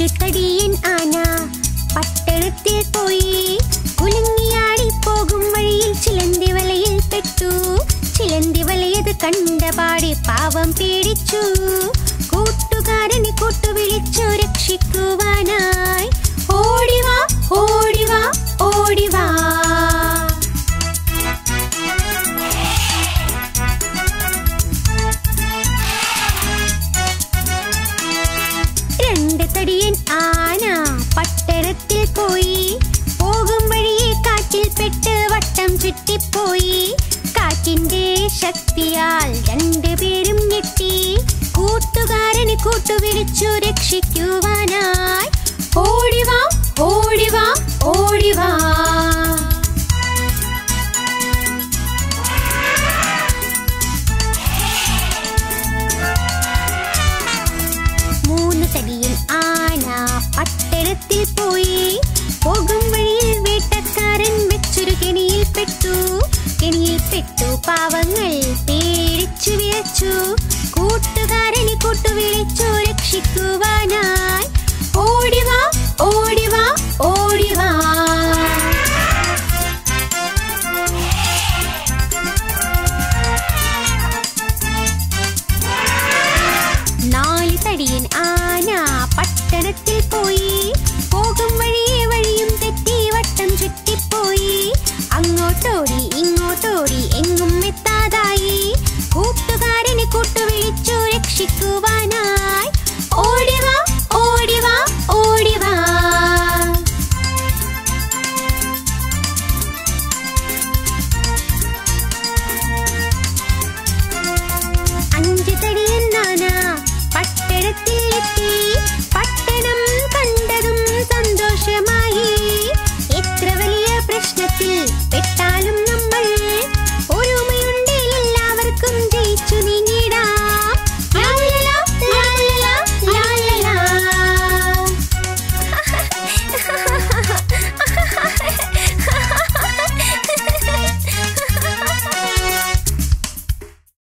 കടിയൻ ആന പട്ടണത്തിൽ പോയി. കുലുങ്ങിയാടിപ്പോകും വഴിയിൽ ചിലന്തി വലയിൽ പെട്ടു. ചിലന്തി വലയത് കണ്ടപാടി പാവം പേടിച്ചു. കൂട്ടുകാരനെ കൂട്ടുവിളിച്ചു രക്ഷിക്കുവാൻ രണ്ട് ആന പട്ടണത്തിൽ പോയി. പോകും വഴിയെ കാറ്റിൽ പെട്ട് വട്ടം ചുറ്റിപ്പോയി. കാറ്റിന്റെ ശക്തിയാൽ രണ്ടുപേരും ഞെട്ടി. കൂട്ടുകാരനെ കൂട്ടുപിടിച്ചു രക്ഷിക്കുവാനായി. ഓടിവാ ഓടിവാ ഓടിവാ ഭീഷണിയിൽ പെട്ടു പാവങ്ങൾ പേടിച്ചു വിറച്ചു. കൂട്ടുകാരനെ കൂട്ടു വിളിച്ചു രക്ഷിക്കുവാനായി ഓടിവാ ഓടിവാ ഓടിവാ നാല് തടിയൻ ആന പട്ടണത്തിൽ പോയി.